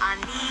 on the